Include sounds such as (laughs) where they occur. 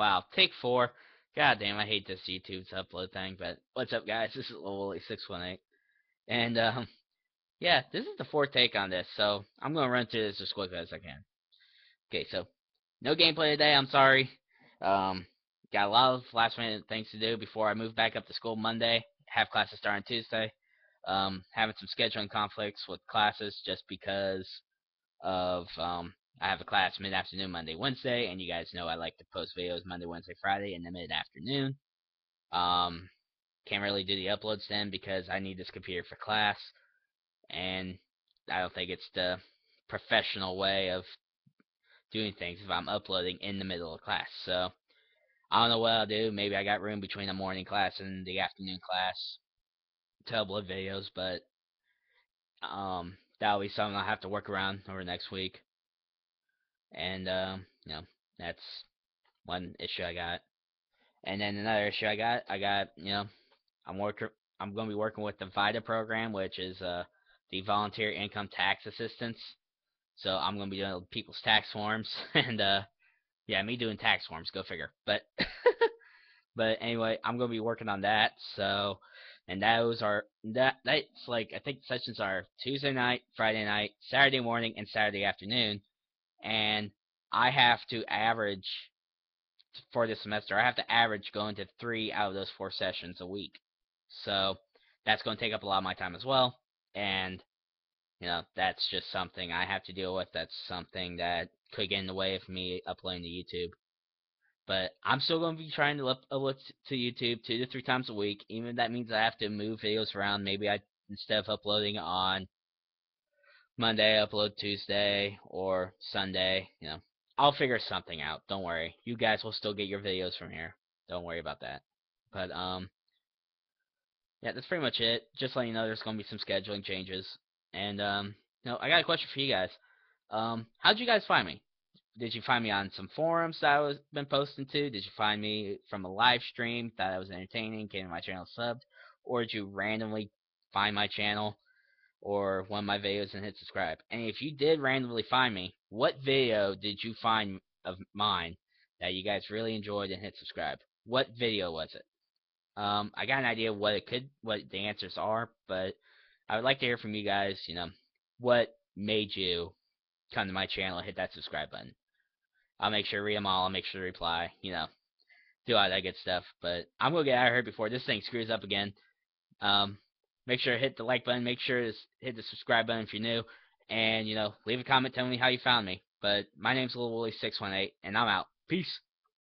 Wow, take four. God damn, I hate this YouTube's upload thing, but what's up, guys? (laughs) This is LilWooley618. And, um, yeah, this is the fourth take on this, so I'm going to run through this as quickly as I can. Okay, so, no gameplay today, I'm sorry. Um, got a lot of last minute things to do before I move back up to school Monday. Have classes starting Tuesday. Um, having some scheduling conflicts with classes just because of um, I have a class mid afternoon Monday, Wednesday, and you guys know I like to post videos Monday, Wednesday, Friday in the mid afternoon. Um, can't really do the uploads then because I need this computer for class, and I don't think it's the professional way of doing things if I'm uploading in the middle of class. So I don't know what I'll do. Maybe I got room between the morning class and the afternoon class to upload videos, but um, that'll be something I'll have to work around over next week. And um, you know, that's one issue I got. And then another issue I got, I got, you know, I'm working I'm going to be working with the VITA program, which is uh, the Volunteer Income Tax Assistance. So I'm going to be doing people's tax forms (laughs) and uh yeah, me doing tax forms, go figure. But (laughs) but anyway, I'm going to be working on that. So and those are that that's like I think sessions are Tuesday night, Friday night, Saturday morning, and Saturday afternoon and I have to average for this semester. I have to average going to three out of those four sessions a week. So that's going to take up a lot of my time as well, and you know that's just something I have to deal with. That's something that could get in the way of me uploading to YouTube. But I'm still going to be trying to upload to YouTube two to three times a week, even if that means I have to move videos around. Maybe I instead of uploading on Monday, upload Tuesday or Sunday. You know, I'll figure something out. Don't worry. You guys will still get your videos from here. Don't worry about that. But um, yeah, that's pretty much it. Just letting you know, there's gonna be some scheduling changes. And um, you know, I got a question for you guys. Um, how'd you guys find me? Did you find me on some forums that I was been posting to? Did you find me from a live stream that I was entertaining, to my channel subbed, or did you randomly find my channel or one of my videos and hit subscribe. And if you did randomly find me, what video did you find of mine that you guys really enjoyed and hit subscribe? What video was it? Um, I got an idea what it could, what the answers are, but I would like to hear from you guys. You know, what made you come to my channel and hit that subscribe button? I'll make sure to read them all. I'll make sure to reply. You know, do all that good stuff. But I'm gonna get out of here before this thing screws up again. Um, Make sure to hit the like button. Make sure to hit the subscribe button if you're new. And, you know, leave a comment telling me how you found me. But my name's LilWooley618, and I'm out. Peace.